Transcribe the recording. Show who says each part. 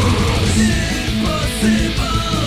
Speaker 1: Impossible.